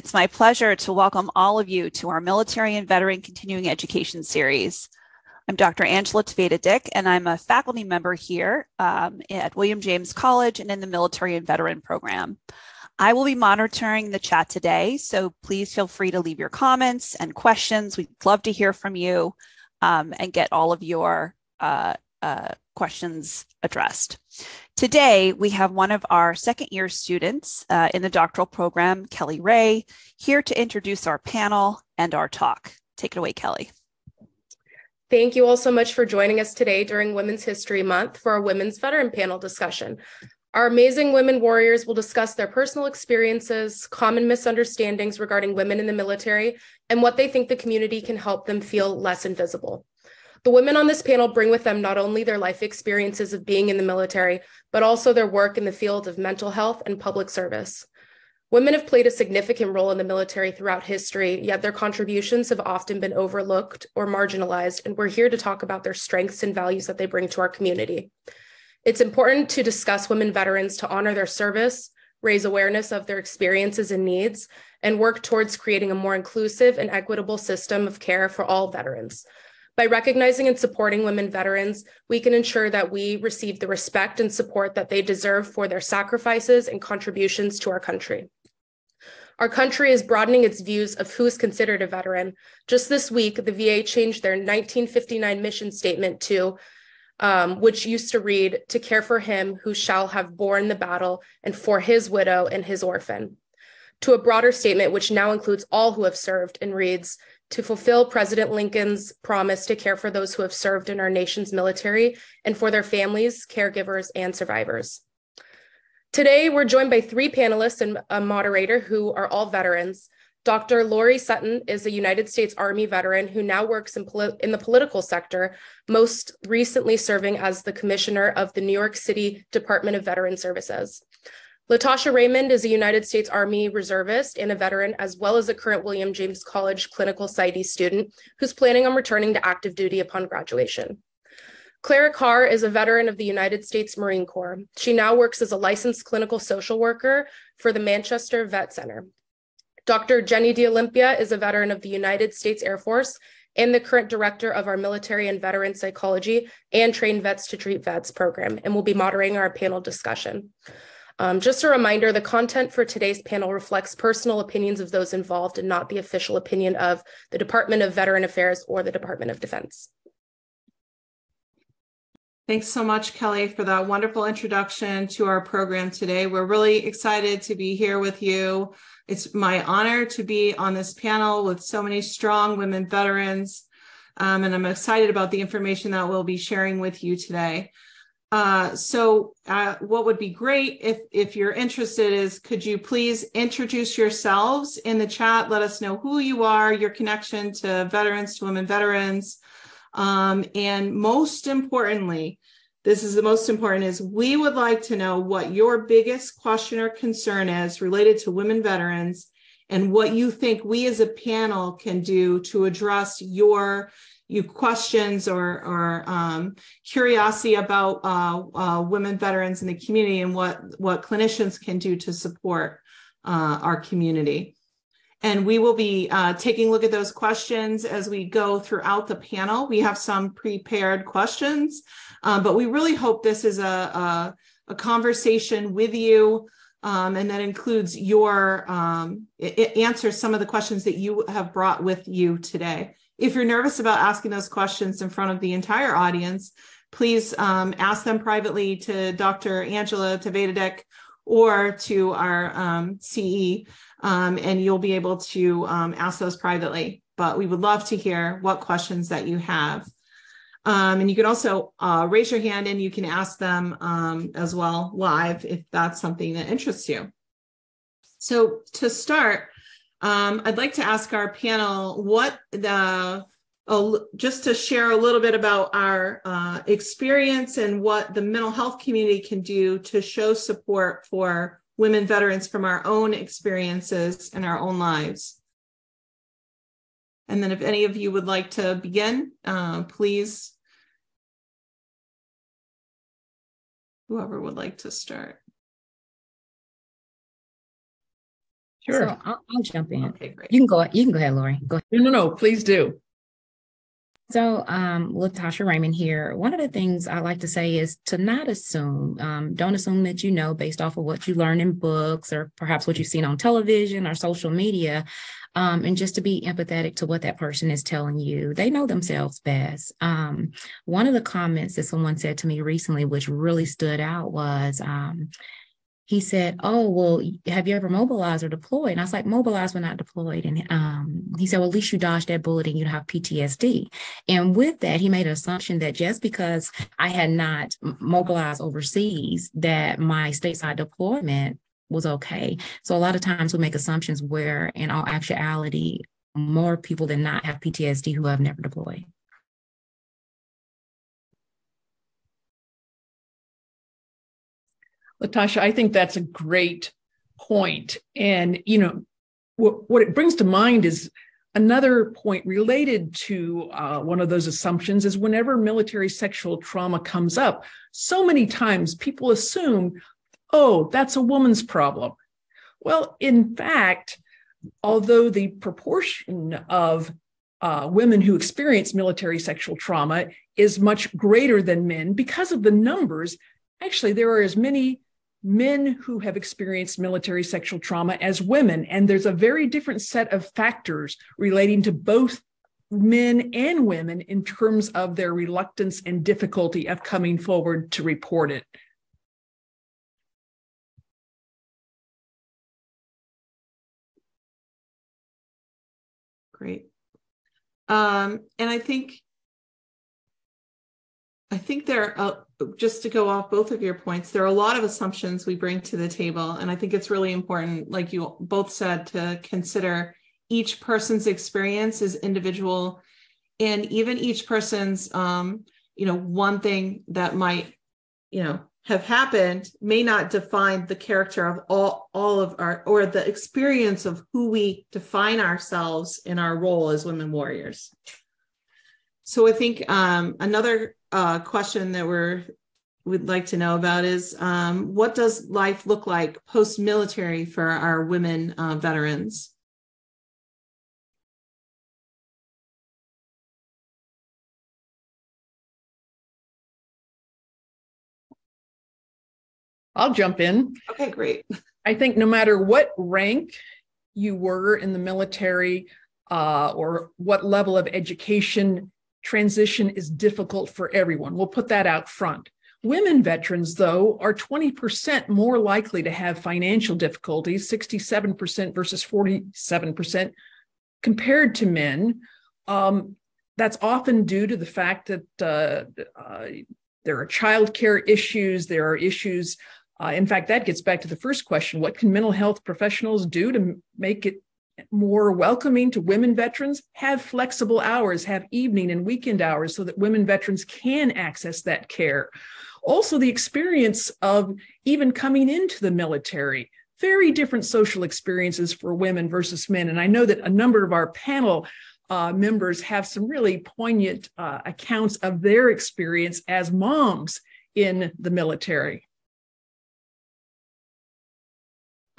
It's my pleasure to welcome all of you to our Military and Veteran Continuing Education series. I'm Dr. Angela Tveda Dick, and I'm a faculty member here um, at William James College and in the Military and Veteran program. I will be monitoring the chat today, so please feel free to leave your comments and questions. We'd love to hear from you um, and get all of your uh, uh, questions addressed. Today, we have one of our second year students uh, in the doctoral program, Kelly Ray, here to introduce our panel and our talk. Take it away, Kelly. Thank you all so much for joining us today during Women's History Month for our Women's Veteran Panel discussion. Our amazing women warriors will discuss their personal experiences, common misunderstandings regarding women in the military, and what they think the community can help them feel less invisible. The women on this panel bring with them not only their life experiences of being in the military, but also their work in the field of mental health and public service. Women have played a significant role in the military throughout history, yet their contributions have often been overlooked or marginalized, and we're here to talk about their strengths and values that they bring to our community. It's important to discuss women veterans to honor their service, raise awareness of their experiences and needs, and work towards creating a more inclusive and equitable system of care for all veterans. By recognizing and supporting women veterans, we can ensure that we receive the respect and support that they deserve for their sacrifices and contributions to our country. Our country is broadening its views of who is considered a veteran. Just this week, the VA changed their 1959 mission statement to, um, which used to read, to care for him who shall have borne the battle and for his widow and his orphan, to a broader statement which now includes all who have served and reads, to fulfill President Lincoln's promise to care for those who have served in our nation's military and for their families, caregivers, and survivors. Today, we're joined by three panelists and a moderator who are all veterans. Dr. Loree Sutton is a United States Army veteran who now works in, in, the political sector, most recently serving as the commissioner of the New York City Department of Veteran Services. LaTashia Raymond is a United States Army reservist and a veteran, as well as a current William James College clinical PsyD student who's planning on returning to active duty upon graduation. Clara Carr is a veteran of the United States Marine Corps. She now works as a licensed clinical social worker for the Manchester Vet Center. Dr. Jenny D'Olympia is a veteran of the United States Air Force and the current director of our military and veteran psychology and train vets to treat vets program and will be moderating our panel discussion. Um, just a reminder, the content for today's panel reflects personal opinions of those involved and not the official opinion of the Department of Veteran Affairs or the Department of Defense. Thanks so much, Kelly, for that wonderful introduction to our program today. We're really excited to be here with you. It's my honor to be on this panel with so many strong women veterans, um, and I'm excited about the information that we'll be sharing with you today. Uh, so uh, what would be great if if you're interested is could you please introduce yourselves in the chat? Let us know who you are your connection to veterans to women veterans. Um, and most importantly this is the most important is we would like to know what your biggest question or concern is related to women veterans and what you think we as a panel can do to address your you questions or, or um, curiosity about uh, uh, women veterans in the community and what, what clinicians can do to support uh, our community. And we will be uh, taking a look at those questions as we go throughout the panel. We have some prepared questions, uh, but we really hope this is a, a, a conversation with you um, and that includes your um, it, it answers some of the questions that you have brought with you today. If you're nervous about asking those questions in front of the entire audience, please um, ask them privately to Dr. Angela Tveda or to our um, CE, um, and you'll be able to um, ask those privately. But we would love to hear what questions that you have. Um, and you can also uh, raise your hand and you can ask them um, as well live if that's something that interests you. So to start, um, I'd like to ask our panel what the uh, just to share a little bit about our uh, experience and what the mental health community can do to show support for women veterans from our own experiences and our own lives. And then if any of you would like to begin, uh, please, whoever would like to start. Sure. So I'll, I'll, jump in. Okay, great. You can go. You can go ahead, Loree. Go ahead. No, no, no. Please do. So, um, LaTashia Raymond here. One of the things I like to say is to not assume. Um, don't assume that you know based off of what you learn in books or perhaps what you've seen on television or social media. Um, and just to be empathetic to what that person is telling you. They know themselves best. Um, one of the comments that someone said to me recently, which really stood out, was um, he said, Oh, well, have you ever mobilized or deployed? And I was like, Mobilized, but not deployed. And um, he said, Well, at least you dodged that bullet and you'd have PTSD. And with that, he made an assumption that just because I had not mobilized overseas, that my stateside deployment was okay. So a lot of times we make assumptions where, in all actuality, more people than not have PTSD who have never deployed. LaTashia, I think that's a great point. And, you know, what, what it brings to mind is another point related to uh, one of those assumptions is whenever military sexual trauma comes up, so many times people assume, oh, that's a woman's problem. Well, in fact, although the proportion of uh, women who experience military sexual trauma is much greater than men because of the numbers. Actually, there are as many men who have experienced military sexual trauma as women. And there's a very different set of factors relating to both men and women in terms of their reluctance and difficulty of coming forward to report it. Great. Um, and I think I think there are, just to go off both of your points, there are a lot of assumptions we bring to the table. And I think it's really important, like you both said, to consider each person's experience is individual and even each person's, um, you know, one thing that might, you know, have happened may not define the character of all all of our or the experience of who we define ourselves in our role as women warriors so i think um, another uh, question that we're would like to know about is um, what does life look like post military for our women uh, veterans? I'll jump in. Okay, great. I think no matter what rank you were in the military uh, or what level of education transition is difficult for everyone. We'll put that out front. Women veterans, though, are 20% more likely to have financial difficulties, 67% versus 47% compared to men. Um, that's often due to the fact that uh, uh, there are childcare issues, there are issues. Uh, in fact, that gets back to the first question what can mental health professionals do to make it more welcoming to women veterans, have flexible hours, have evening and weekend hours so that women veterans can access that care. Also, the experience of even coming into the military, very different social experiences for women versus men. And I know that a number of our panel uh, members have some really poignant uh, accounts of their experience as moms in the military.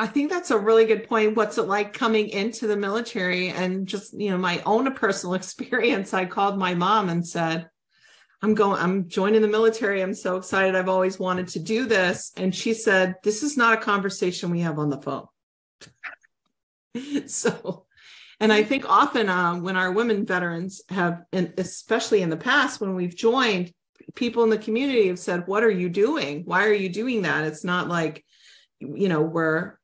I think that's a really good point. What's it like coming into the military and just, you know, my own personal experience? I called my mom and said, I'm going, I'm joining the military. I'm so excited. I've always wanted to do this. And she said, This is not a conversation we have on the phone. so, and I think often um, when our women veterans have, and especially in the past when we've joined, people in the community have said, What are you doing? Why are you doing that? It's not like, you know, we're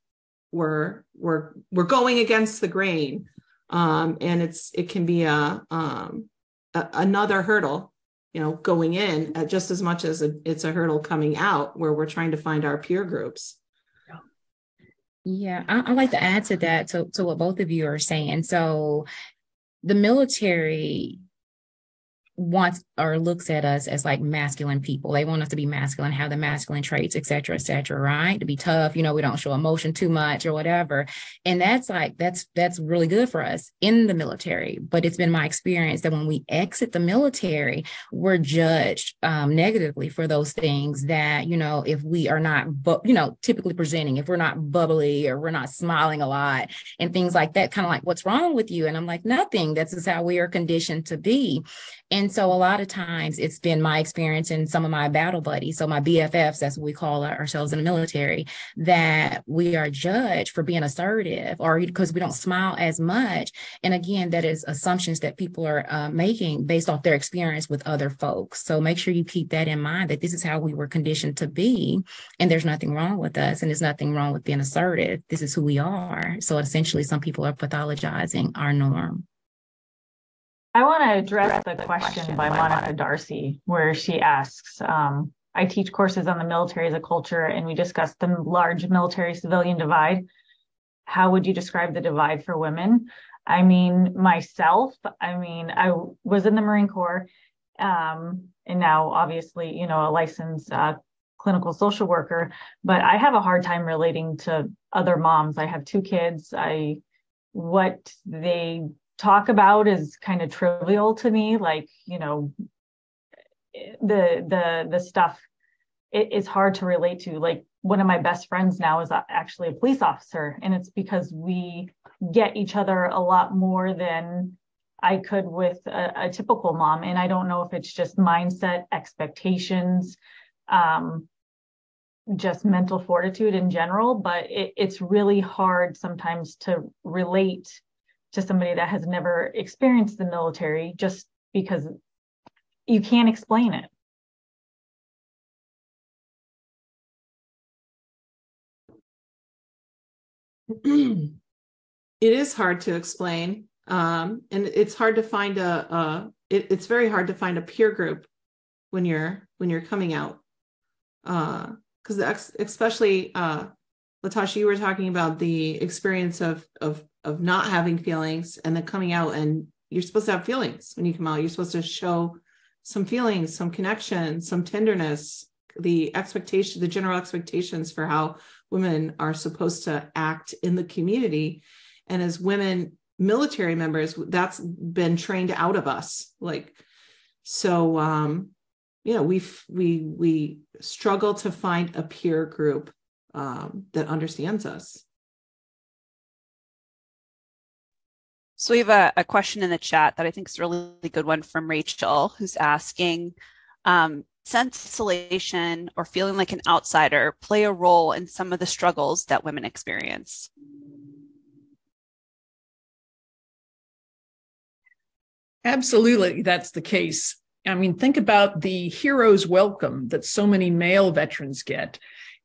we're we're we're going against the grain. Um, and it's it can be a, um, a, another hurdle you know going in just as much as a, it's a hurdle coming out where we're trying to find our peer groups. Yeah I, I like to add to that to, to what both of you are saying. So the military wants or looks at us as like masculine people. They want us to be masculine, have the masculine traits, et cetera, et cetera, right? To be tough, you know, we don't show emotion too much or whatever. And that's like, that's, that's really good for us in the military. But it's been my experience that when we exit the military, we're judged um, negatively for those things that, you know, if we are not, bu- you know, typically presenting, if we're not bubbly or we're not smiling a lot and things like that, kind of like, what's wrong with you? And I'm like, nothing. That's just how we are conditioned to be. And so a lot of times it's been my experience and some of my battle buddies, so my BFFs, that's what we call ourselves in the military, that we are judged for being assertive or because we don't smile as much. And again, that is assumptions that people are uh, making based off their experience with other folks. So make sure you keep that in mind that this is how we were conditioned to be. And there's nothing wrong with us and there's nothing wrong with being assertive. This is who we are. So essentially, some people are pathologizing our norm. I want to address the question by Monica Darcy, where she asks, um, I teach courses on the military as a culture, and we discussed the large military civilian divide. How would you describe the divide for women? I mean, myself, I mean, I was in the Marine Corps, um, and now obviously, you know, a licensed uh, clinical social worker, but I have a hard time relating to other moms. I have two kids. I what they talk about is kind of trivial to me like you know the the the stuff it is hard to relate to. Like one of my best friends now is actually a police officer and it's because we get each other a lot more than i could with a, a typical mom and i don't know if it's just mindset expectations um, just mental fortitude in general but it, it's really hard sometimes to relate to somebody that has never experienced the military just because you can't explain it. it is hard to explain um, and it's hard to find a, a it, it's very hard to find a peer group when you're when you're coming out because uh, especially uh, LaTashia you were talking about the experience of of of not having feelings and then coming out and you're supposed to have feelings when you come out. You're supposed to show some feelings some connection some tenderness the expectation the general expectations for how women are supposed to act in the community. And as women military members that's been trained out of us. Like so um you know we we we struggle to find a peer group um, that understands us So we have a, a, question in the chat that I think is a really good one from Rachel, who's asking, um, sense isolation or feeling like an outsider play a role in some of the struggles that women experience? Absolutely, that's the case. I mean, think about the hero's welcome that so many male veterans get.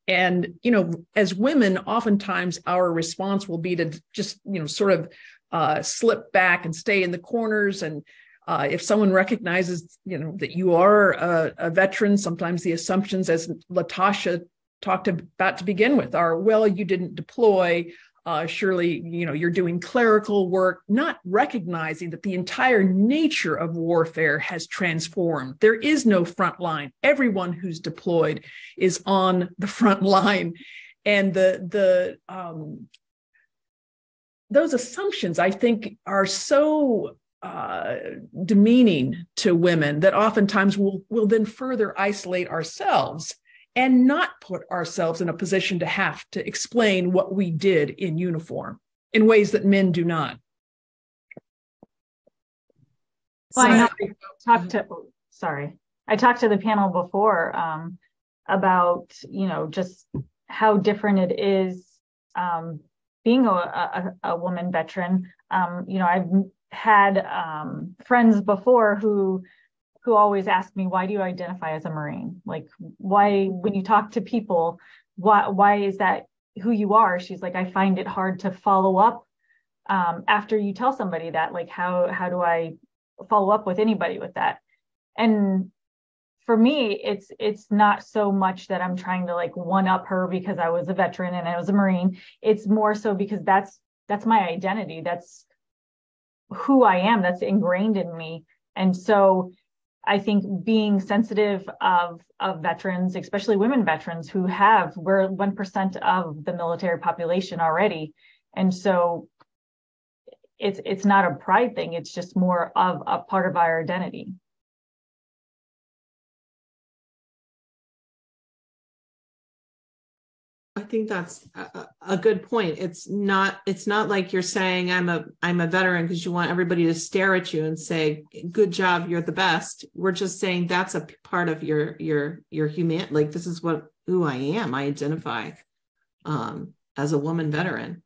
And, you know, as women, oftentimes our response will be to just, you know, sort of uh, slip back and stay in the corners. And uh, if someone recognizes, you know, that you are a, a, veteran, sometimes the assumptions, as LaTashia talked about to begin with, are well, you didn't deploy. Uh, surely, you know, you're doing clerical work, not recognizing that the entire nature of warfare has transformed. There is no front line. Everyone who's deployed is on the front line, and the the um, those assumptions, I think, are so uh, demeaning to women that oftentimes we'll, we'll then further isolate ourselves and not put ourselves in a position to have to explain what we did in uniform in ways that men do not. Well, I know I talked to, sorry, I talked to the panel before um, about, you know, just how different it is um, being a, a, a woman veteran, um, you know, I've had um, friends before who who always ask me, why do you identify as a Marine? Like, why, when you talk to people, why, why is that who you are? She's like, I find it hard to follow up um, after you tell somebody that. Like, how how do I follow up with anybody with that? And for me it's it's not so much that i'm trying to like one up her because i was a veteran and i was a marine it's more so because that's that's my identity that's who i am that's ingrained in me and so I think being sensitive of of veterans, especially women veterans who have we're one percent of the military population already, and so it's it's not a pride thing. It's just more of a part of our identity. I think that's a, a, good point. It's not it's not like you're saying I'm a I'm a veteran because you want everybody to stare at you and say good job you're the best. We're just saying that's a part of your your your human like this is what who I am. I identify um, as a woman veteran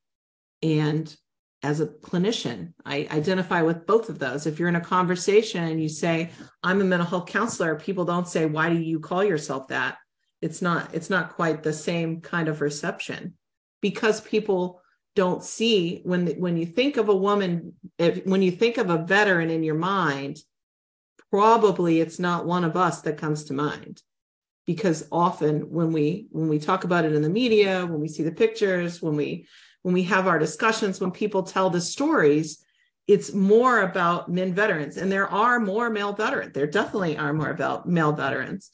and as a clinician. I identify with both of those. If you're in a conversation and you say I'm a mental health counselor, people don't say why do you call yourself that? It's not it's not quite the same kind of reception. Because people don't see when when you think of a woman if, when you think of a veteran in your mind probably it's not one of us that comes to mind. Because often when we when we talk about it in the media when we see the pictures when we when we have our discussions when people tell the stories it's more about men veterans. And there are more male veterans. There definitely are more about male veterans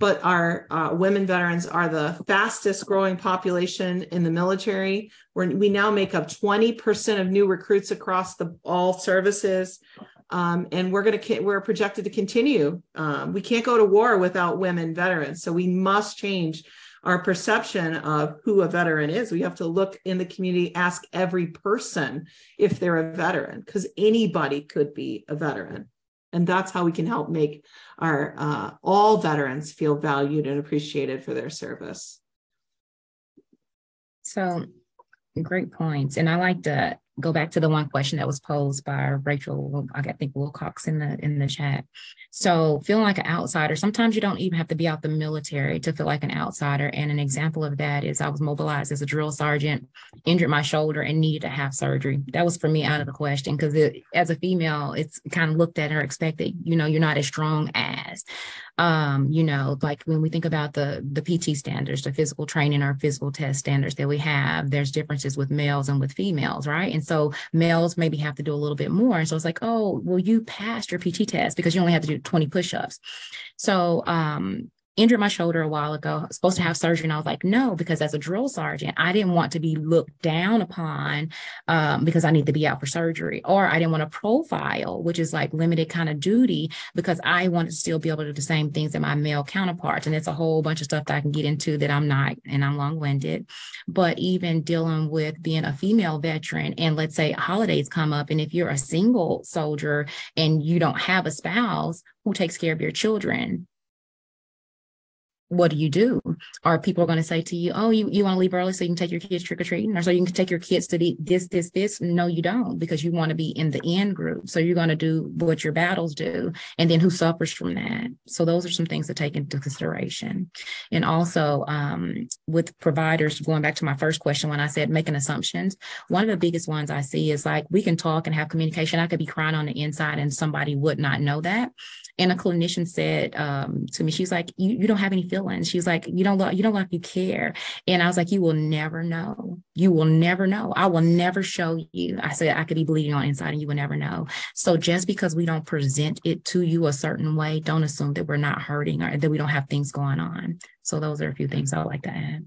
but our uh, women veterans are the fastest growing population in the military. We're, we now make up 20% of new recruits across the all services. Um, and we're going to we're projected to continue. Um, we can't go to war without women veterans, so we must change our perception of who a veteran is. We have to look in the community, ask every person if they're a veteran, because anybody could be a veteran and that's how we can help make our uh, all veterans feel valued and appreciated for their service so great points and i like to go back to the one question that was posed by Rachel, I think Wilcox in the in the chat. So feeling like an outsider, sometimes you don't even have to be out the military to feel like an outsider. And an example of that is I was mobilized as a drill sergeant, injured my shoulder and needed to have surgery. That was for me out of the question because as a female, it's kind of looked at or expected, you know, you're not as strong as um, you know, like when we think about the the PT standards, the physical training or physical test standards that we have, there's differences with males and with females, right? And so males maybe have to do a little bit more. And so it's like, oh, well, you passed your PT test because you only have to do 20 push-ups. So um, injured my shoulder a while ago, I was supposed to have surgery. And I was like, no, because as a drill sergeant, I didn't want to be looked down upon um, because I need to be out for surgery. Or I didn't want to profile, which is like limited kind of duty, because I wanted to still be able to do the same things that my male counterparts. And it's a whole bunch of stuff that I can get into that I'm not, and I'm long winded. But even dealing with being a female veteran, and let's say holidays come up, and if you're a single soldier and you don't have a spouse, who takes care of your children what do you do? Are people going to say to you, oh, you, you want to leave early so you can take your kids trick or treating? Or so you can take your kids to the, this, this, this? No, you don't, because you want to be in the end group. So you're going to do what your battles do. And then who suffers from that? So those are some things to take into consideration. And also um, with providers, going back to my first question when I said making assumptions, one of the biggest ones I see is like we can talk and have communication. I could be crying on the inside and somebody would not know that. And a clinician said um, to me, she's like, you, you don't have any feelings. She's like, you don't look, you don't like you care. And I was like, you will never know. You will never know. I will never show you. I said, I could be bleeding on inside and you will never know. So just because we don't present it to you a certain way, don't assume that we're not hurting or that we don't have things going on. So those are a few things I would like to add.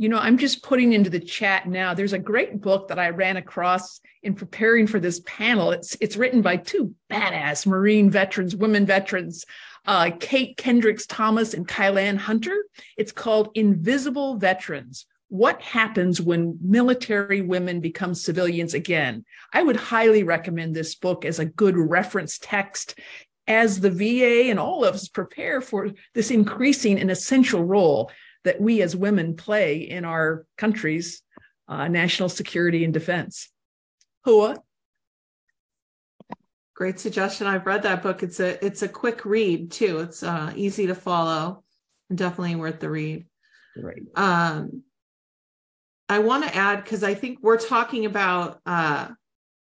You know, I'm just putting into the chat now. There's a great book that I ran across in preparing for this panel. It's it's written by two badass Marine veterans, women veterans, uh, Kate Hendricks Thomas and Kyleanne Hunter. It's called Invisible Veterans. What happens when military women become civilians again? I would highly recommend this book as a good reference text as the VA and all of us prepare for this increasing and essential role that we as women play in our country's uh, national security and defense. Hooah? Great suggestion. I've read that book. It's a it's a quick read too. It's uh, easy to follow and definitely worth the read. Right. Um, I want to add because I think we're talking about. Uh,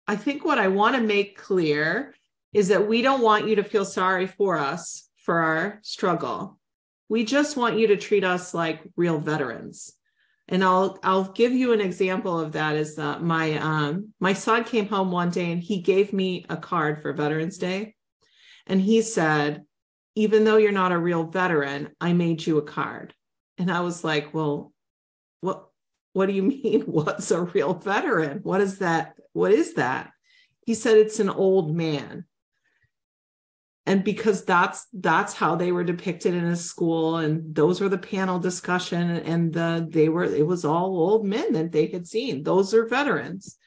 I think what I want to make clear is that we don't want you to feel sorry for us for our struggle. We just want you to treat us like real veterans. and I'll I'll give you an example of that. Is that my um my son came home one day and he gave me a card for Veterans Day, and he said, "Even though you're not a real veteran, I made you a card." And I was like, "Well, what what do you mean? What's a real veteran? What is that? What is that?" He said, "It's an old man." And because that's that's how they were depicted in a school and those were the panel discussion and the they were it was all old men that they had seen. Those are veterans.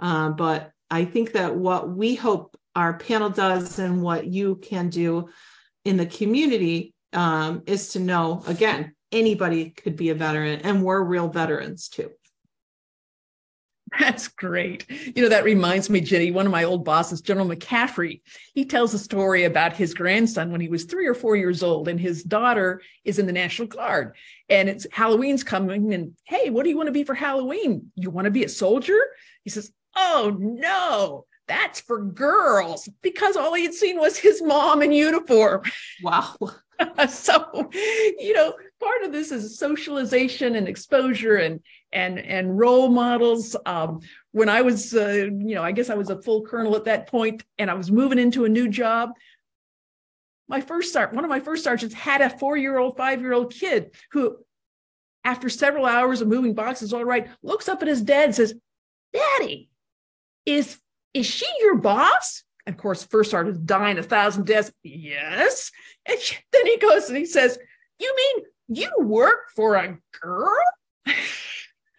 Uh, but i think that what we hope our panel does and what you can do in the community um, is to know again anybody could be a veteran and we're real veterans too That's great. You know, that reminds me, Jenny, one of my old bosses, General McCaffrey, he tells a story about his grandson when he was three or four years old, and his daughter is in the National Guard. And it's Halloween's coming, and hey, what do you want to be for Halloween? You want to be a soldier? He says, Oh, no, that's for girls, because all he had seen was his mom in uniform. Wow. so, you know, part of this is socialization and exposure and and and role models. Um, when I was, uh, you know, I guess I was a full colonel at that point, and I was moving into a new job. My first start, one of my first sergeants had a four-year-old, five-year-old kid who, after several hours of moving boxes, all right, looks up at his dad and says, "Daddy, is is she your boss?" And of course, first sergeant's dying a thousand deaths. Yes. And then he goes and he says, "You mean you work for a girl?"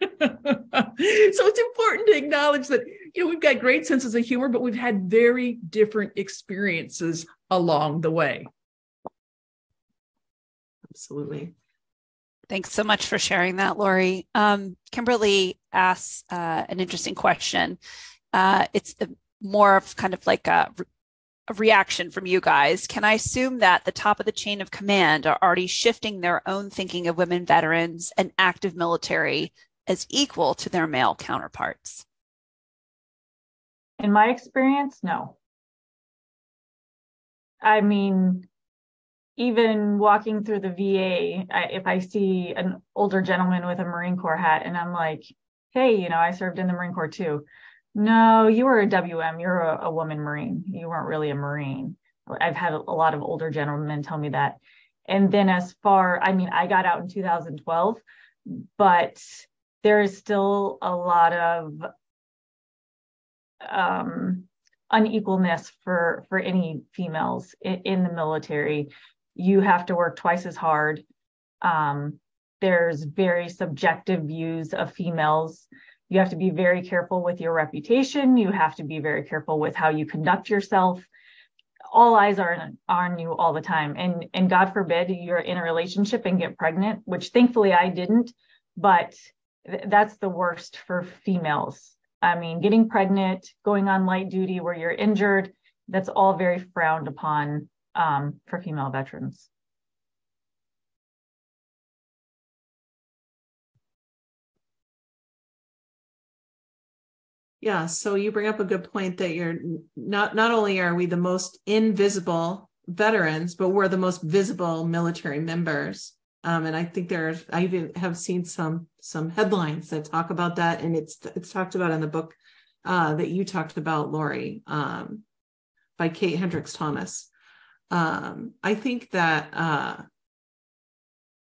so it's important to acknowledge that you know we've got great senses of humor but we've had very different experiences along the way. Absolutely. Thanks so much for sharing that Loree. Um, kimberly asks uh, an interesting question. Uh, it's more of kind of like a, a reaction from you guys. Can i assume that the top of the chain of command are already shifting their own thinking of women veterans and active military as equal to their male counterparts? In my experience, no. I mean, even walking through the VA, I, if I see an older gentleman with a Marine Corps hat and I'm like, hey, you know, I served in the Marine Corps too. No, you were a WM, you're a, a woman Marine. You weren't really a Marine. I've had a lot of older gentlemen tell me that. And then as far, I mean, I got out in 2012, but there is still a lot of um, unequalness for for any females in, in, the military. You have to work twice as hard. Um, there's very subjective views of females. You have to be very careful with your reputation. You have to be very careful with how you conduct yourself. All eyes are on you all the time, and and God forbid you're in a relationship and get pregnant, which thankfully I didn't. But that's the worst for females. I mean, getting pregnant, going on light duty where you're injured, that's all very frowned upon um, for female veterans. Yeah, so you bring up a good point that you're not not only are we the most invisible veterans, but we're the most visible military members. Um, and I think there's I even have seen some some headlines that talk about that, and it's it's talked about in the book uh, that you talked about, Loree, um, by Kate Hendricks Thomas. Um, I think that uh,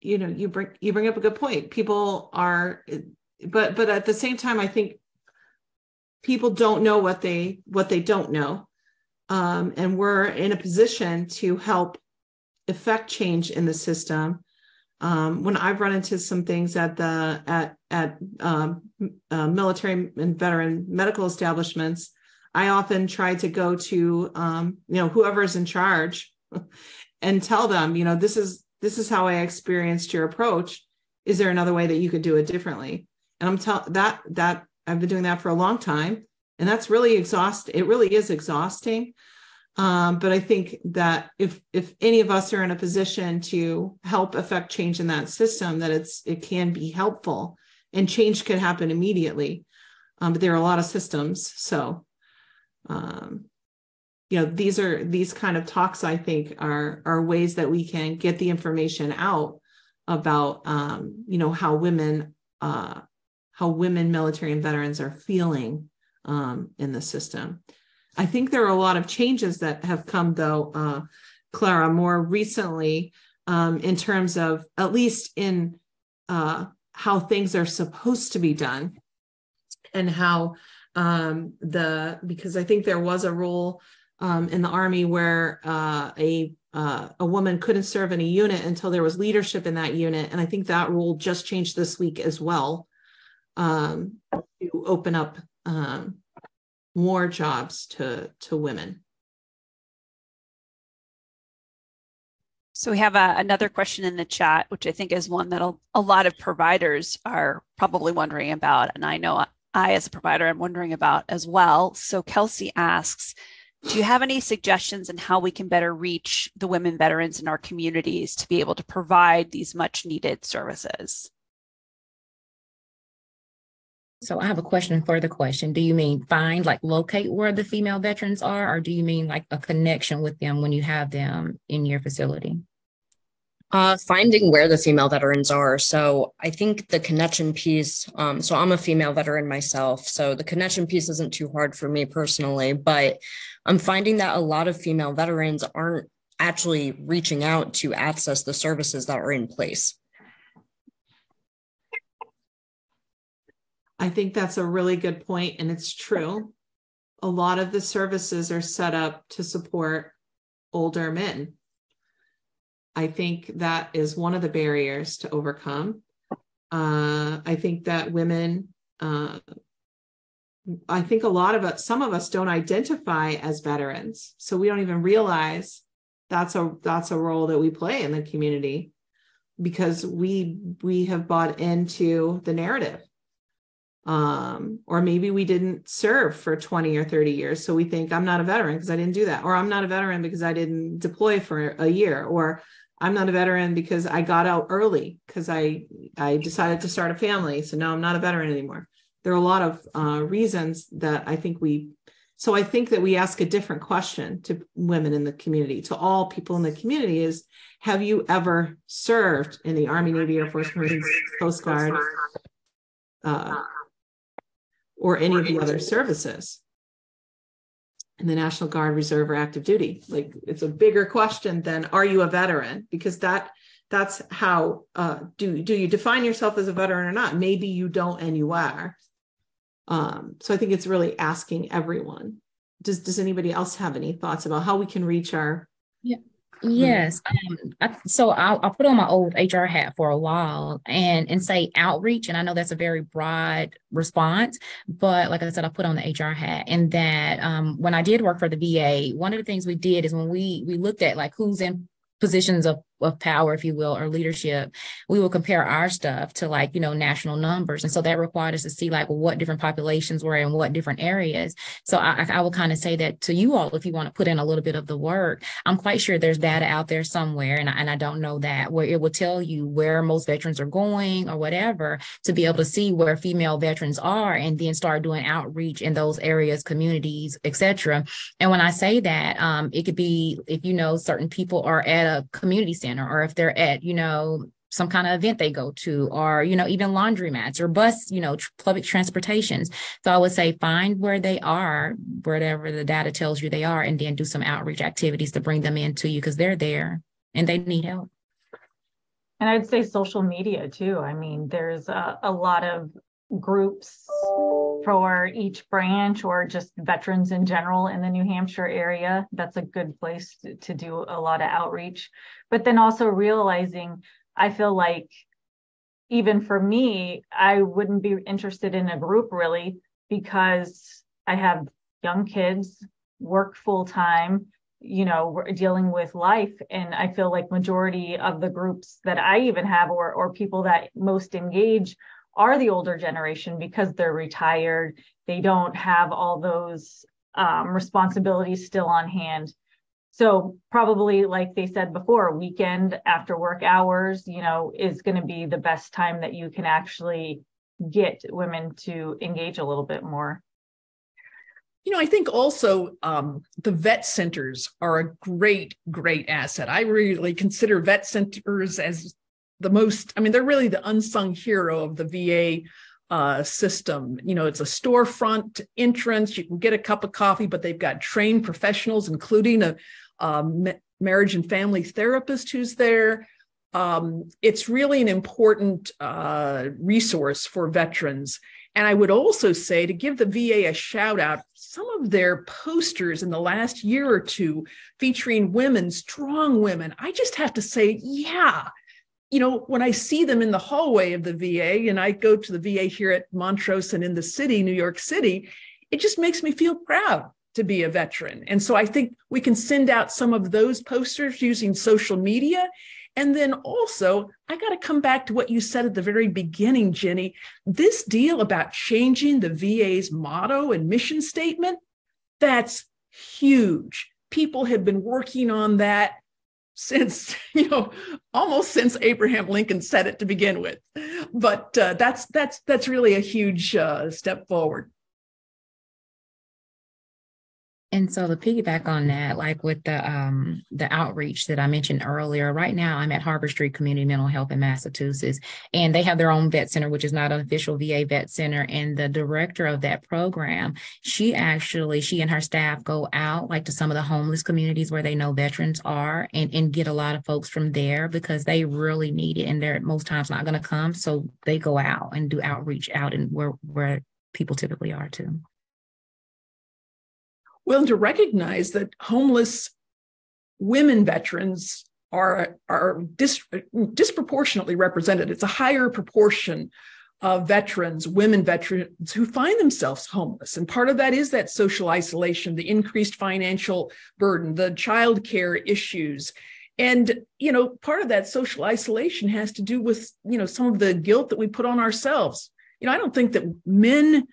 you know you bring you bring up a good point. People are, but but at the same time, I think people don't know what they what they don't know, um, and we're in a position to help effect change in the system um, when I've run into some things at the at at um, uh, military and veteran medical establishments, I often try to go to um, you know whoever's in charge and tell them, you know, this is this is how I experienced your approach. Is there another way that you could do it differently? And I'm tell that that I've been doing that for a long time, and that's really exhaust. It really is exhausting um, but I think that if if any of us are in a position to help affect change in that system, that it's it can be helpful, and change could happen immediately. Um, but there are a lot of systems, so um, you know these are these kind of talks. I think are are ways that we can get the information out about um, you know how women uh, how women military and veterans are feeling um, in the system. I think there are a lot of changes that have come, though, uh, Clara, more recently um, in terms of at least in uh, how things are supposed to be done and how um, the because I think there was a rule um, in the army where uh, a uh, a woman couldn't serve in a unit until there was leadership in that unit, and I think that rule just changed this week as well um, to open up um, more jobs to to women. So we have a, another question in the chat, which I think is one that a, a lot of providers are probably wondering about, and I know I, as a provider, am wondering about as well. So Kelsey asks, do you have any suggestions on how we can better reach the women veterans in our communities to be able to provide these much needed services? So I have a question for the question. Do you mean find, like locate where the female veterans are, or do you mean like a connection with them when you have them in your facility? Uh, finding where the female veterans are. So I think the connection piece, um, so I'm a female veteran myself. So the connection piece isn't too hard for me personally, but I'm finding that a lot of female veterans aren't actually reaching out to access the services that are in place. I think that's a really good point, and it's true. A lot of the services are set up to support older men I think that is one of the barriers to overcome. Uh, I think that women, uh, I think a lot of us, some of us don't identify as veterans, so we don't even realize that's a that's a role that we play in the community because we we have bought into the narrative um, or maybe we didn't serve for 20 or 30 years so we think i'm not a veteran because i didn't do that or i'm not a veteran because i didn't deploy for a year or I'm not a veteran because I got out early because I I decided to start a family. So now I'm not a veteran anymore. There are a lot of uh, reasons that I think we. So I think that we ask a different question to women in the community, to all people in the community: is Have you ever served in the Army, Navy, Air Force, Marines, Coast Guard, uh, or any of the other services? in the National Guard, Reserve, or active duty? Like it's a bigger question than are you a veteran? Because that that's how uh, do do you define yourself as a veteran or not? Maybe you don't and you are. Um, so I think it's really asking everyone. Does does anybody else have any thoughts about how we can reach our yeah Yes. Um, I, so I'll, I'll put on my old HR hat for a while and and say outreach. And I know that's a very broad response, but like I said, I put on the HR hat. And that um, when I did work for the VA, one of the things we did is when we we looked at like who's in positions of of power, if you will, or leadership, we will compare our stuff to like, you know, national numbers. And so that required us to see like what different populations were in what different areas. So I, I will kind of say that to you all, if you want to put in a little bit of the work, I'm quite sure there's data out there somewhere, and I, and I don't know that, where it will tell you where most veterans are going or whatever to be able to see where female veterans are and then start doing outreach in those areas, communities, etc. And when I say that, um, it could be if you know certain people are at a community center or if they're at, you know, some kind of event they go to or you know even laundromats or bus you know tr- public transportations. So i would say find where they are whatever the data tells you they are and then do some outreach activities to bring them into you because they're there and they need help. And i'd say social media too. I mean there's a, a lot of groups for each branch or just veterans in general in the New Hampshire area. That's a good place to, to do a lot of outreach. But then also realizing, I feel like even for me, I wouldn't be interested in a group really because I have young kids, work full time, you know, dealing with life. And I feel like majority of the groups that I even have or, or people that most engage are the older generation because they're retired. They don't have all those um, responsibilities still on hand. So probably, like they said before, weekend after work hours, you know, is going to be the best time that you can actually get women to engage a little bit more. You know, I think also um, the vet centers are a great, great asset. I really consider vet centers as the most, I mean, they're really the unsung hero of the VA uh, system. You know, it's a storefront entrance. You can get a cup of coffee, but they've got trained professionals, including a, marriage and family therapist who's there. Um, it's really an important uh, resource for veterans. And I would also say to give the VA a shout out, some of their posters in the last year or two featuring women, strong women, I just have to say, yeah, you know, when I see them in the hallway of the VA, and I go to the VA here at Montrose and in the city, New York City, it just makes me feel proud to be a veteran. And so I think we can send out some of those posters using social media. And then also, I got to come back to what you said at the very beginning, Jenny. This deal about changing the VA's motto and mission statement, that's huge. People have been working on that since you know almost since Abraham Lincoln said it to begin with. But uh, that's that's that's really a huge uh, step forward. And so to piggyback on that, like with the um, the outreach that I mentioned earlier, right now I'm at Harbor Street Community Mental Health in Massachusetts, and they have their own vet center, which is not an official VA vet center. And the director of that program, she actually, she and her staff go out like to some of the homeless communities where they know veterans are, and and get a lot of folks from there because they really need it, and they're most times not going to come, so they go out and do outreach out and where where people typically are too. Well, to recognize that homeless women veterans are, are dis, disproportionately represented. It's a higher proportion of veterans, women veterans who find themselves homeless. And part of that is that social isolation, the increased financial burden, the child care issues. And, you know, part of that social isolation has to do with, you know, some of the guilt that we put on ourselves. You know, I don't think that men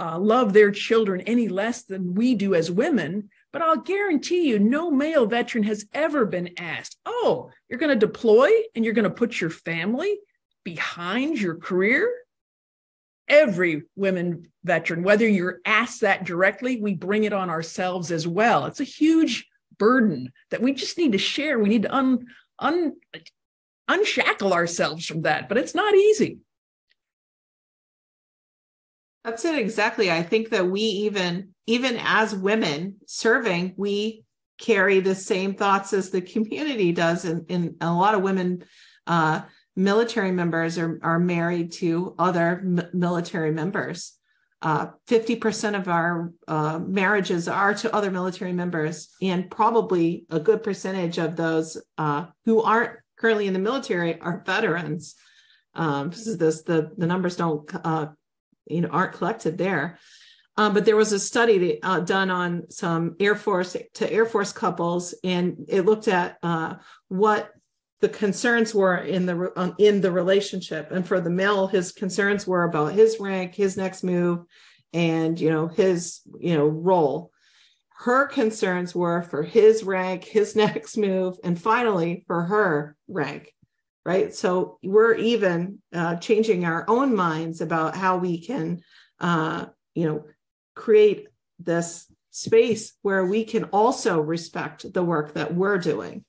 uh, love their children any less than we do as women. But I'll guarantee you, no male veteran has ever been asked, Oh, you're going to deploy and you're going to put your family behind your career? Every women veteran, whether you're asked that directly, we bring it on ourselves as well. It's a huge burden that we just need to share. We need to un, un, unshackle ourselves from that, but it's not easy. That's it exactly. I think that we even even as women serving, we carry the same thoughts as the community does. And, and a lot of women uh, military members are, are married to other m- military members. Uh, 50% of our uh, marriages are to other military members, and probably a good percentage of those uh, who aren't currently in the military are veterans. Um, this is this the the numbers don't uh, you know aren't collected there. Um, but there was a study that, uh, done on some Air Force to Air Force couples, and it looked at uh, what the concerns were in the um, in the relationship. And for the male, his concerns were about his rank, his next move, and you know his you know role. Her concerns were for his rank, his next move, and finally for her rank right? So we're even uh, changing our own minds about how we can, uh, you know, create this space where we can also respect the work that we're doing.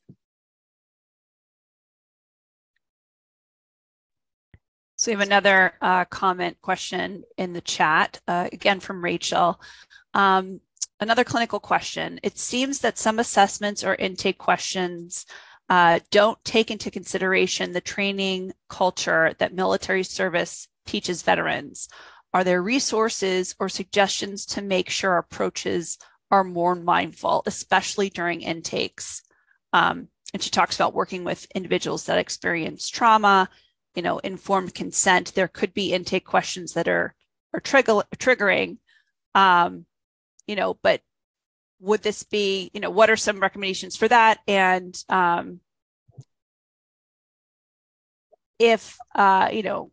So we have another uh, comment question in the chat, uh, again from Rachel. Um, another clinical question. It seems that some assessments or intake questions uh, don't take into consideration the training culture that military service teaches veterans? Are there resources or suggestions to make sure approaches are more mindful, especially during intakes? Um, and she talks about working with individuals that experience trauma, you know, informed consent. There could be intake questions that are are trigger, triggering, um, you know, but would this be, you know, what are some recommendations for that? And um, if, uh, you know,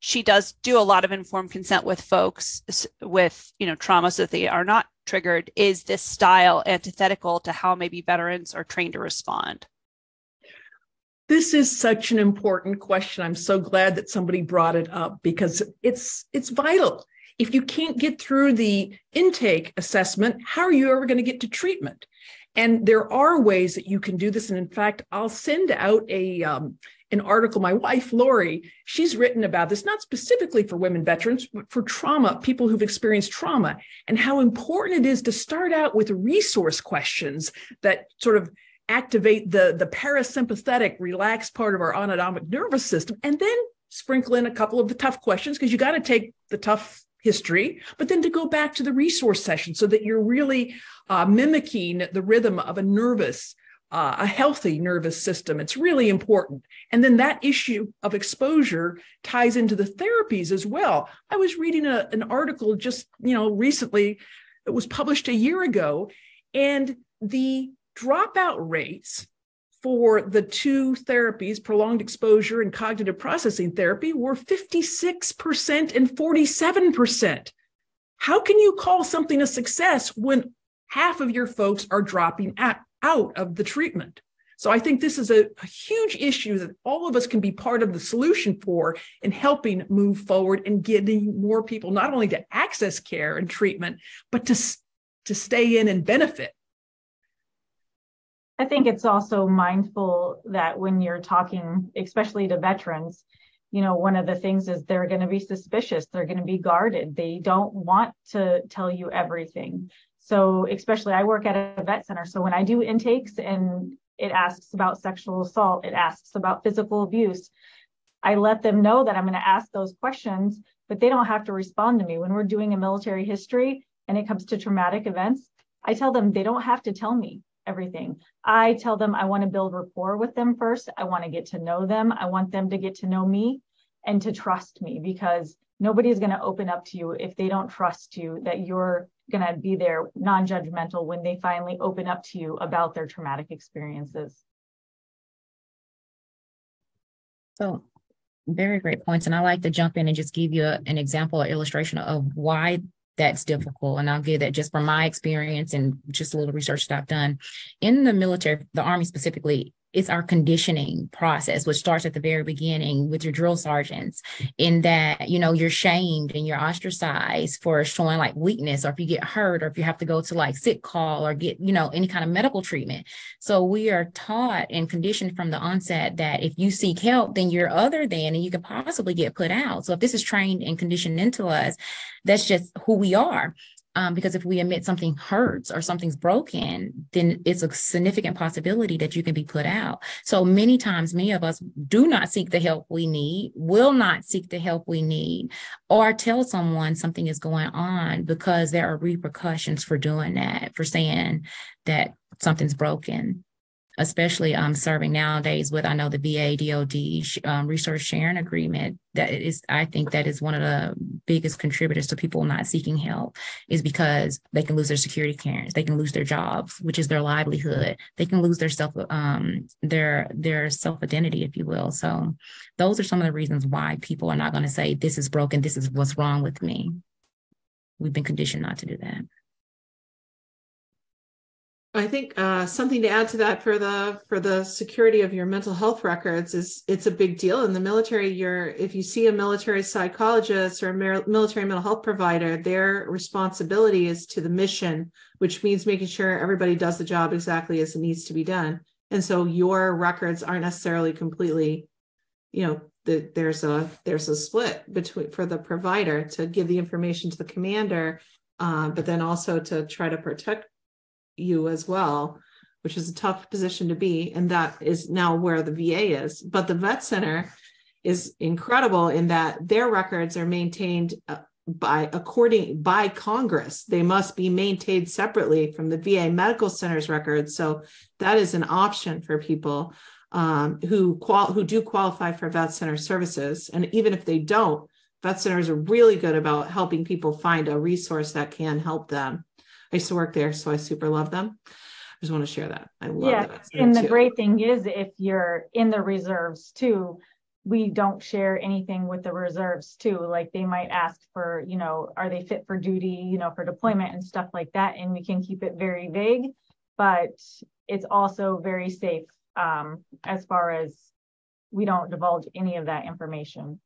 she does do a lot of informed consent with folks with, you know, trauma so that they are not triggered, is this style antithetical to how maybe veterans are trained to respond? This is such an important question. I'm so glad that somebody brought it up because it's it's vital If you can't get through the intake assessment, how are you ever going to get to treatment? And there are ways that you can do this. And in fact, I'll send out a um, an article. My wife, Lori, she's written about this, not specifically for women veterans, but for trauma, people who've experienced trauma, and how important it is to start out with resource questions that sort of activate the, the parasympathetic, relaxed part of our autonomic nervous system, and then sprinkle in a couple of the tough questions because you got to take the tough history, but then to go back to the resource session so that you're really uh, mimicking the rhythm of a nervous, uh, a healthy nervous system. It's really important. And then that issue of exposure ties into the therapies as well. I was reading a, an article just, you know, recently that was published a year ago, and the dropout rates for the two therapies, prolonged exposure and cognitive processing therapy, were 56% and 47%. How can you call something a success when half of your folks are dropping out, of the treatment? So I think this is a, a, huge issue that all of us can be part of the solution for in helping move forward and getting more people not only to access care and treatment, but to, to stay in and benefit I think it's also mindful that when you're talking, especially to veterans, you know, one of the things is they're going to be suspicious, they're going to be guarded, they don't want to tell you everything. So, especially, I work at a vet center. So, when I do intakes and it asks about sexual assault, it asks about physical abuse, I let them know that I'm going to ask those questions, but they don't have to respond to me. When we're doing a military history and it comes to traumatic events, I tell them they don't have to tell me everything. I tell them I want to build rapport with them first. I want to get to know them. I want them to get to know me and to trust me because nobody is going to open up to you if they don't trust you that you're going to be there non judgmental when they finally open up to you about their traumatic experiences. So, very great points. And I like to jump in and just give you a, an example or illustration of why that's difficult. And I'll give that just from my experience and just a little research that I've done. In the military, the Army specifically, it's our conditioning process, which starts at the very beginning with your drill sergeants, in that, you know, you're shamed and you're ostracized for showing like weakness, or if you get hurt, or if you have to go to like sick call or get, you know, any kind of medical treatment. So we are taught and conditioned from the onset that if you seek help, then you're other than and you could possibly get put out. So if this is trained and conditioned into us, that's just who we are. Um, because if we admit something hurts or something's broken, then it's a significant possibility that you can be put out. So many times, many of us do not seek the help we need, will not seek the help we need, or tell someone something is going on because there are repercussions for doing that, for saying that something's broken especially um, serving nowadays with I know the VA DoD um, resource sharing agreement. That is, I think that is one of the biggest contributors to people not seeking help is because they can lose their security clearance, they can lose their jobs, which is their livelihood. They can lose their self um, their their self identity, if you will. So those are some of the reasons why people are not going to say this is broken, this is what's wrong with me. We've been conditioned not to do that. I think uh, something to add to that for the for the security of your mental health records is it's a big deal in the military. You're if you see a military psychologist or a military mental health provider, their responsibility is to the mission, which means making sure everybody does the job exactly as it needs to be done. And so your records aren't necessarily completely, you know, the, there's a there's a split between for the provider to give the information to the commander, uh, but then also to try to protect you as well, which is a tough position to be. And that is now where the VA is. But the Vet Center is incredible in that their records are maintained uh, by according by Congress. They must be maintained separately from the VA Medical Center's records. So that is an option for people um, who qual who do qualify for Vet Center services. And even if they don't, vet centers are really good about helping people find a resource that can help them. I used to work there, so I super love them. I just want to share that. I love yeah, that. And the too. great thing is, if you're in the reserves too, we don't share anything with the reserves too. Like they might ask for, you know, are they fit for duty, you know, for deployment and stuff like that. And we can keep it very vague, but it's also very safe um, as far as we don't divulge any of that information.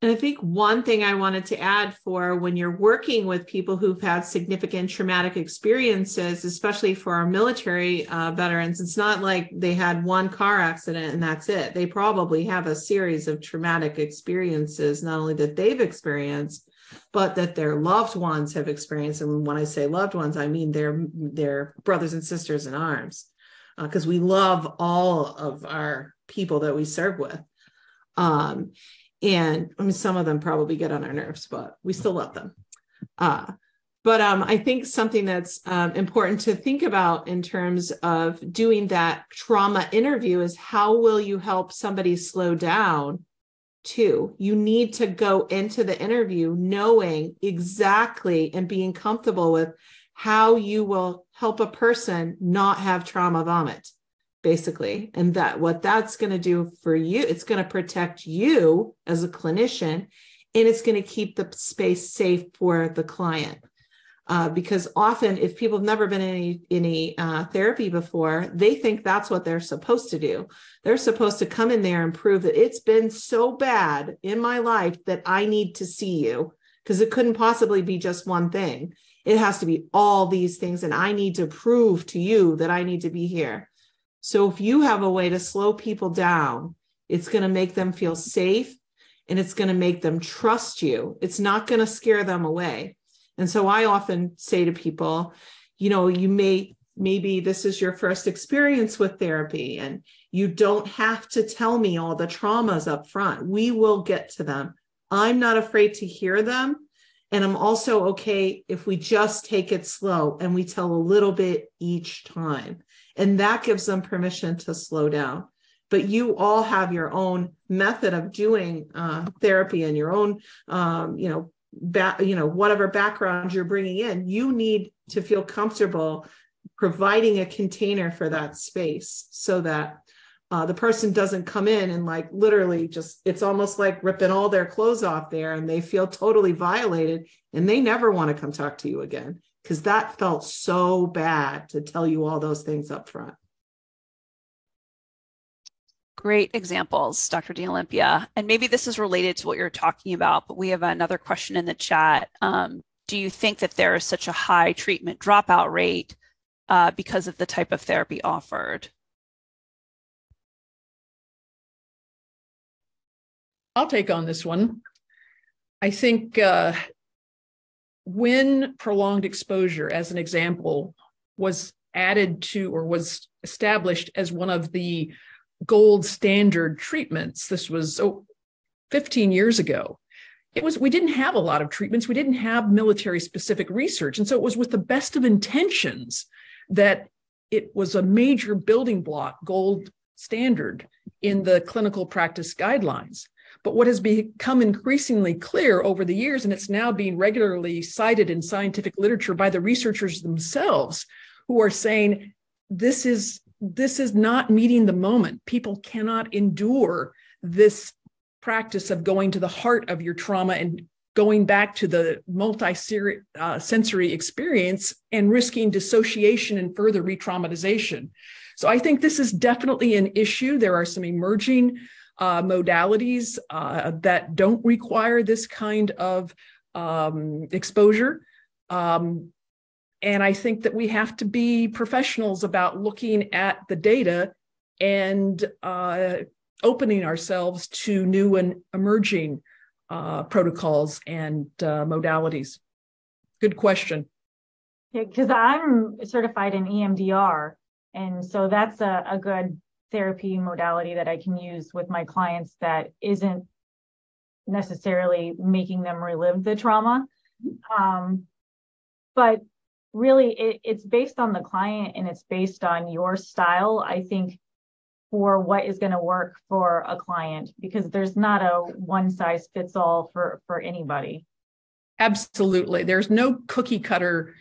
And I think one thing I wanted to add for when you're working with people who've had significant traumatic experiences, especially for our military uh, veterans, it's not like they had one car accident and that's it. They probably have a series of traumatic experiences, not only that they've experienced, but that their loved ones have experienced. And when I say loved ones, I mean their their brothers and sisters in arms, because uh, we love all of our people that we serve with. Um, and I mean, some of them probably get on our nerves, but we still love them. Uh, but um, I think something that's um, important to think about in terms of doing that trauma interview is how will you help somebody slow down too. You need to go into the interview knowing exactly and being comfortable with how you will help a person not have trauma vomit basically. And that what that's going to do for you it's going to protect you as a clinician and it's going to keep the space safe for the client. Uh, because often if people have never been in any, any uh, therapy before they think that's what they're supposed to do. They're supposed to come in there and prove that it's been so bad in my life that i need to see you because it couldn't possibly be just one thing. It has to be all these things and i need to prove to you that i need to be here so if you have a way to slow people down, it's going to make them feel safe and it's going to make them trust you. It's not going to scare them away. And so I often say to people, you know, you may maybe this is your first experience with therapy and you don't have to tell me all the traumas up front. We will get to them. I'm not afraid to hear them. And I'm also okay if we just take it slow and we tell a little bit each time. And that gives them permission to slow down. But you all have your own method of doing uh, therapy and your own, um, you know, ba- you know, whatever background you're bringing in. You need to feel comfortable providing a container for that space so that uh, the person doesn't come in and like literally just it's almost like ripping all their clothes off there and they feel totally violated and they never want to come talk to you again because that felt so bad to tell you all those things up front. Great examples, Dr. D'Olympia. And maybe this is related to what you're talking about, but we have another question in the chat. Um, do you think that there is such a high treatment dropout rate uh, because of the type of therapy offered? I'll take on this one. I think uh, when prolonged exposure, as an example, was added to or was established as one of the gold standard treatments, this was oh, 15 years ago. It was we didn't have a lot of treatments. We didn't have military specific research. And so it was with the best of intentions that it was a major building block, gold standard in the clinical practice guidelines. But what has become increasingly clear over the years, and it's now being regularly cited in scientific literature by the researchers themselves, who are saying this is this is not meeting the moment. People cannot endure this practice of going to the heart of your trauma and going back to the multi-sensory uh, experience and risking dissociation and further re-traumatization. So I think this is definitely an issue. There are some emerging uh, modalities uh, that don't require this kind of um, exposure. Um, and I think that we have to be professionals about looking at the data and uh, opening ourselves to new and emerging uh, protocols and uh, modalities. Good question. Because I'm certified in EMDR. And so that's a, a good therapy modality that I can use with my clients that isn't necessarily making them relive the trauma. Um, but really, it, it's based on the client and it's based on your style. I think for what is going to work for a client because there's not a one size fits all for for anybody absolutely there's no cookie cutter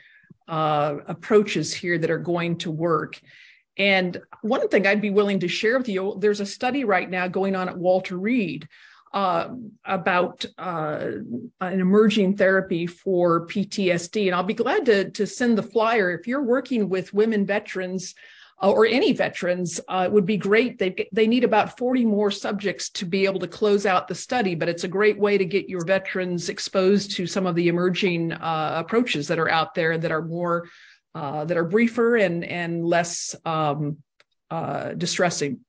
uh, approaches here that are going to work and one thing I'd be willing to share with you there's a study right now going on at Walter Reed uh, about uh, an emerging therapy for PTSD. And I'll be glad to, to send the flyer if you're working with women veterans uh, or any veterans, uh, it would be great. They they need about 40 more subjects to be able to close out the study, but it's a great way to get your veterans exposed to some of the emerging uh, approaches that are out there that are more uh, that are briefer and and less um, uh, distressing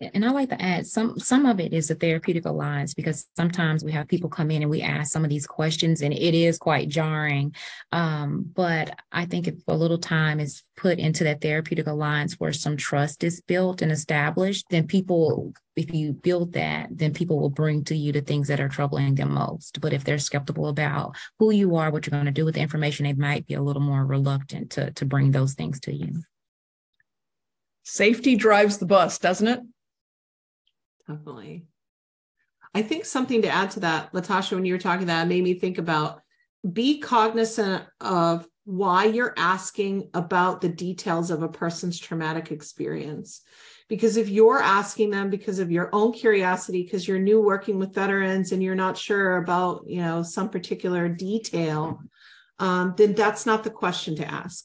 and I like to add some some of it is the therapeutic alliance because sometimes we have people come in and we ask some of these questions and it is quite jarring. Um, but I think if a little time is put into that therapeutic alliance where some trust is built and established, then people, if you build that, then people will bring to you the things that are troubling them most. But if they're skeptical about who you are, what you're going to do with the information, they might be a little more reluctant to to bring those things to you. Safety drives the bus, doesn't it? Definitely. I think something to add to that, LaTashia, when you were talking that made me think about be cognizant of why you're asking about the details of a person's traumatic experience. Because if you're asking them because of your own curiosity, because you're new working with veterans and you're not sure about, you know, some particular detail, um, then that's not the question to ask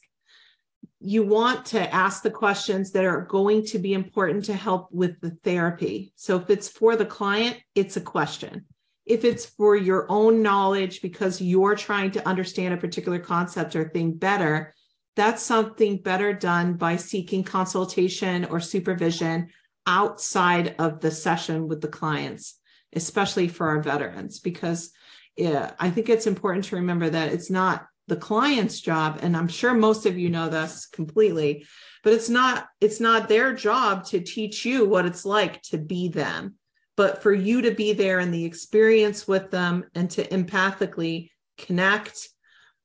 you want to ask the questions that are going to be important to help with the therapy. So if it's for the client, it's a question. If it's for your own knowledge because you're trying to understand a particular concept or thing better, that's something better done by seeking consultation or supervision outside of the session with the clients, especially for our veterans, because yeah, I think it's important to remember that it's not the client's job and i'm sure most of you know this completely but it's not it's not their job to teach you what it's like to be them but for you to be there in the experience with them and to empathically connect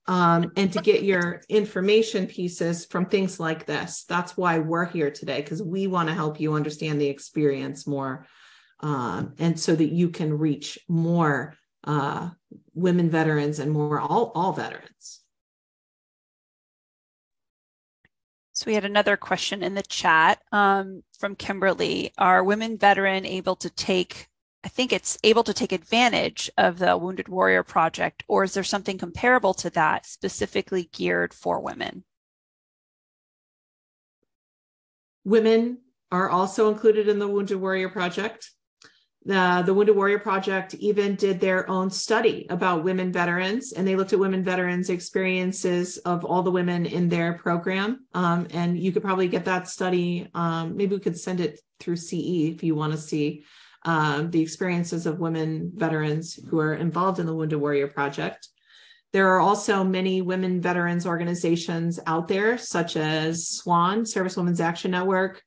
um, and to get your information pieces from things like this. That's why we're here today because we want to help you understand the experience more um, and so that you can reach more uh, women veterans and more all, all veterans. So we had another question in the chat um, from Kimberly. Are women veteran able to take, I think it's able to take advantage of the Wounded Warrior Project, or is there something comparable to that specifically geared for women? Women are also included in the Wounded Warrior Project. The, the Wounded Warrior Project even did their own study about women veterans, and they looked at women veterans' experiences of all the women in their program. Um, and you could probably get that study. Um, maybe we could send it through CE if you want to see uh, the experiences of women veterans who are involved in the Wounded Warrior Project. There are also many women veterans organizations out there, such as SWAN, Service Women's Action Network,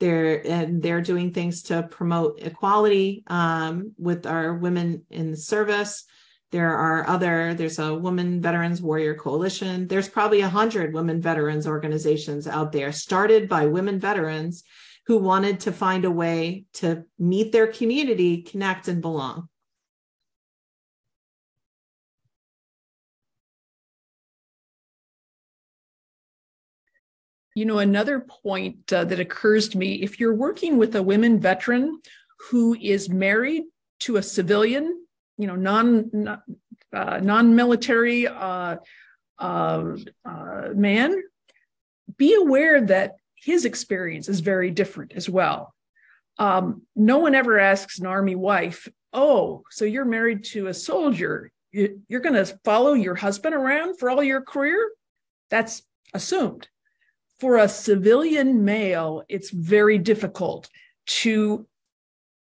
they're and they're doing things to promote equality um, with our women in service. There are other there's a women veterans warrior coalition. There's probably a hundred women veterans organizations out there started by women veterans who wanted to find a way to meet their community connect and belong You know, another point uh, that occurs to me if you're working with a women veteran who is married to a civilian, you know, non, non uh, non-military uh, uh, uh, man, be aware that his experience is very different as well. Um, no one ever asks an army wife, "Oh, so you're married to a soldier? You're going to follow your husband around for all your career?" That's assumed for a civilian male, it's very difficult to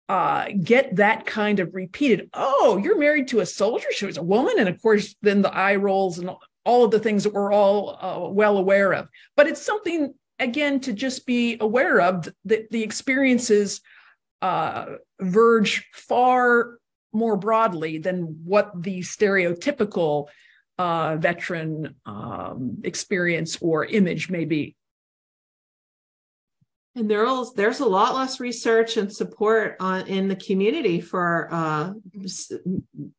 uh, get that kind of repeated. Oh, you're married to a soldier? She was a woman. And of course, then the eye rolls and all of the things that we're all uh, well aware of. But it's something, again, to just be aware of that the experiences uh, verge far more broadly than what the stereotypical uh, veteran um, experience or image may be. And there's there's a lot less research and support on in the community for uh,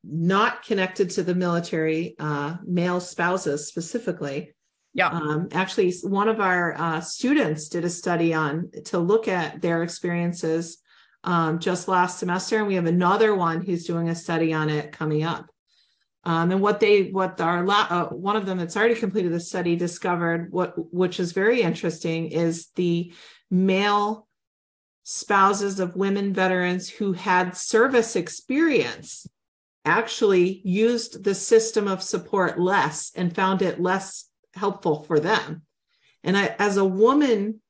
not connected to the military uh, male spouses specifically. Yeah. Um, actually, one of our uh, students did a study on to look at their experiences um, just last semester, and we have another one who's doing a study on it coming up. Um, and what they, what our, uh, one of them that's already completed the study discovered, what, which is very interesting, is the male spouses of women veterans who had service experience actually used the system of support less and found it less helpful for them. And I, as a woman,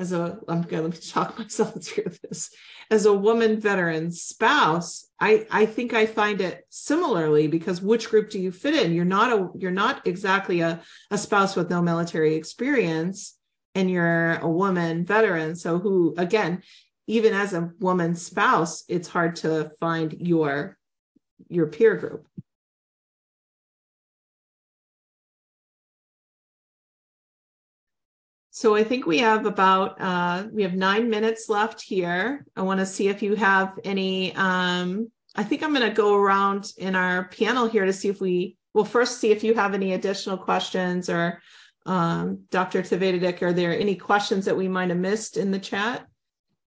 as a, I'm going to talk myself through this, as a woman veteran spouse, I, I think I find it similarly because which group do you fit in? You're not a, you're not exactly a, a spouse with no military experience and you're a woman veteran. So who, again, even as a woman spouse, it's hard to find your your peer group. So I think we have about uh, we have nine minutes left here. I want to see if you have any. Um, I think I'm going to go around in our panel here to see if we will first see if you have any additional questions or um, Dr. Tvedic, are there any questions that we might have missed in the chat?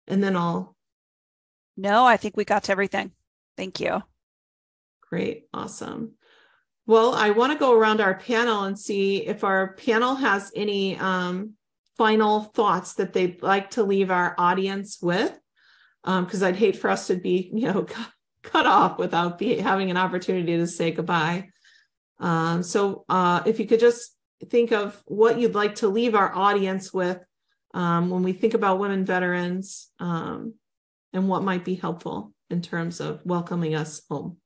And then I'll. No, I think we got to everything. Thank you. Great, awesome. Well, I want to go around our panel and see if our panel has any um, final thoughts that they'd like to leave our audience with, because um, I'd hate for us to be, you know, cut, cut off without be, having an opportunity to say goodbye. Um, so uh, if you could just think of what you'd like to leave our audience with um, when we think about women veterans um, and what might be helpful in terms of welcoming us home.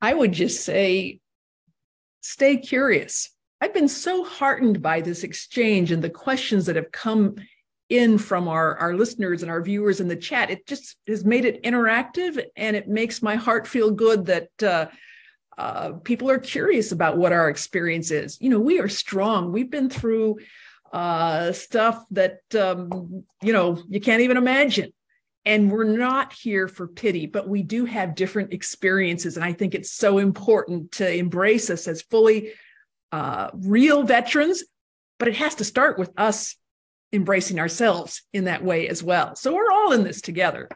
I would just say stay curious. I've been so heartened by this exchange and the questions that have come in from our, our listeners and our viewers in the chat. It just has made it interactive and it makes my heart feel good that uh, uh, people are curious about what our experience is. You know, we are strong. We've been through uh, stuff that, um, you know, you can't even imagine. And we're not here for pity, but we do have different experiences. And I think it's so important to embrace us as fully uh, real veterans, but it has to start with us embracing ourselves in that way as well. So we're all in this together.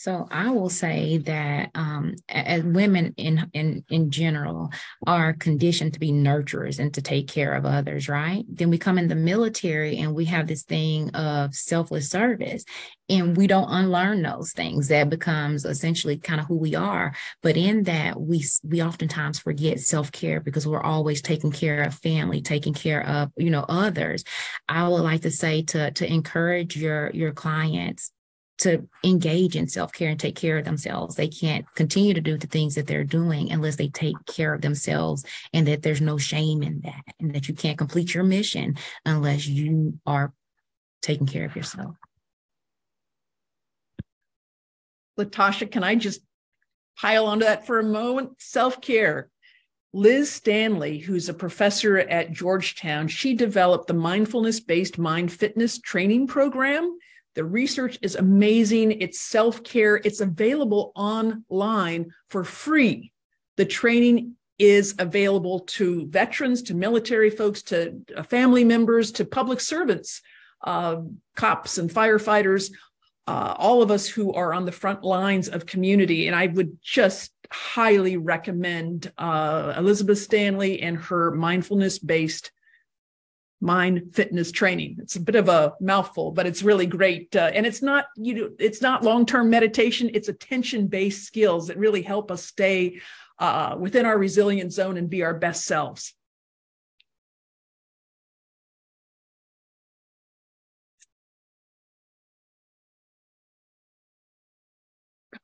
So I will say that um, as women in in in general are conditioned to be nurturers and to take care of others, right? Then we come in the military and we have this thing of selfless service, and we don't unlearn those things. That becomes essentially kind of who we are. But in that, we we oftentimes forget self care because we're always taking care of family, taking care of you know others. I would like to say to to encourage your your clients to engage in self-care and take care of themselves. They can't continue to do the things that they're doing unless they take care of themselves and that there's no shame in that and that you can't complete your mission unless you are taking care of yourself. LaTashia, can I just pile onto that for a moment? Self-care. Liz Stanley, who's a professor at Georgetown, she developed the mindfulness based mind fitness training program the research is amazing. It's self care, it's available online for free. The training is available to veterans, to military folks, to uh, family members, to public servants, uh, cops and firefighters, uh, all of us who are on the front lines of community. And I would just highly recommend uh, Elizabeth Stanley and her mindfulness based mind fitness training it's a bit of a mouthful but it's really great uh, and it's not you know it's not long-term meditation it's attention based skills that really help us stay uh, within our resilient zone and be our best selves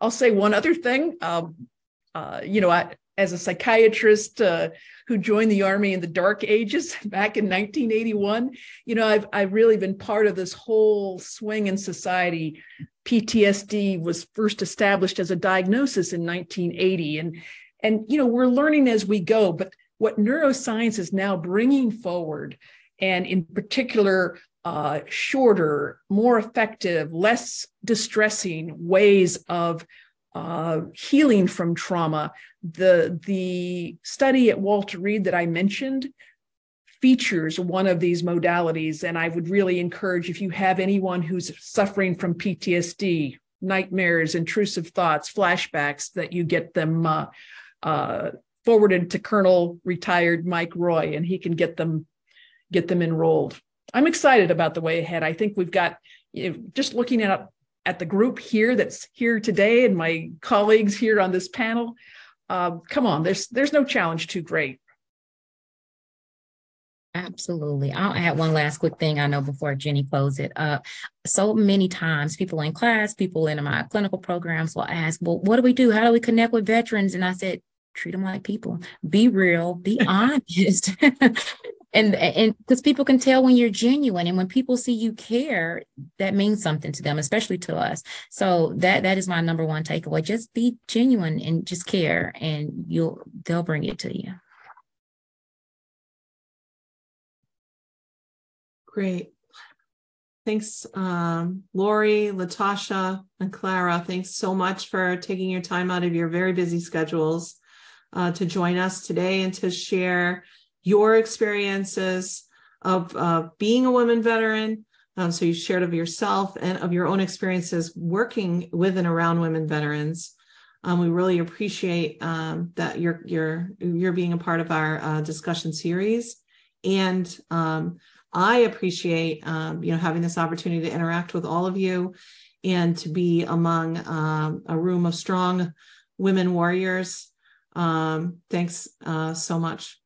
I'll say one other thing. Um, uh, you know, I, as a psychiatrist uh, who joined the army in the dark ages back in 1981 you know i've i've really been part of this whole swing in society. Ptsd was first established as a diagnosis in 1980 and and you know we're learning as we go but what neuroscience is now bringing forward and in particular uh, shorter more effective less distressing ways of uh, healing from trauma. The, the study at Walter Reed that I mentioned, features one of these modalities. And I would really encourage if you have anyone who's suffering from PTSD, nightmares, intrusive thoughts, flashbacks, that you get them uh, uh, forwarded to Colonel retired Mike Roy, and he can get them get them enrolled. I'm excited about the way ahead. I think we've got you know, just looking at at the group here that's here today and my colleagues here on this panel. Uh, come on, there's there's no challenge too great. Absolutely. I'll add one last quick thing I know before Jenny closes it. Uh, so many times people in class, people in my clinical programs will ask, well, what do we do? How do we connect with veterans? And I said, treat them like people, be real, be honest. and and because people can tell when you're genuine and when people see you care that means something to them especially to us. So that that is my number one takeaway. Just be genuine and just care and you'll they'll bring it to you. Great. Thanks um, Loree LaTashia and clara thanks so much for taking your time out of your very busy schedules uh, to join us today and to share your experiences of uh, being a woman veteran. Um, so you shared of yourself and of your own experiences working with and around women veterans. Um, we really appreciate um, that you're you're you're being a part of our uh, discussion series, and um, I appreciate um, you know having this opportunity to interact with all of you, and to be among um, a room of strong women warriors. thanks uh, so much.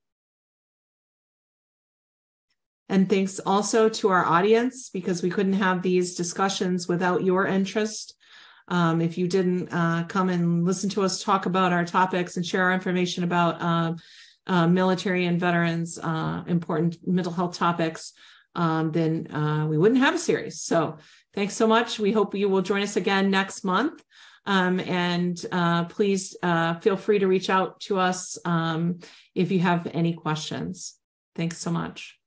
And thanks also to our audience because we couldn't have these discussions without your interest. Um, if you didn't uh, come and listen to us talk about our topics and share our information about uh, uh, military and veterans, uh, important mental health topics, um, then uh, we wouldn't have a series. So thanks so much. We hope you will join us again next month. Um, and uh, please feel free to reach out to us um, if you have any questions. Thanks so much.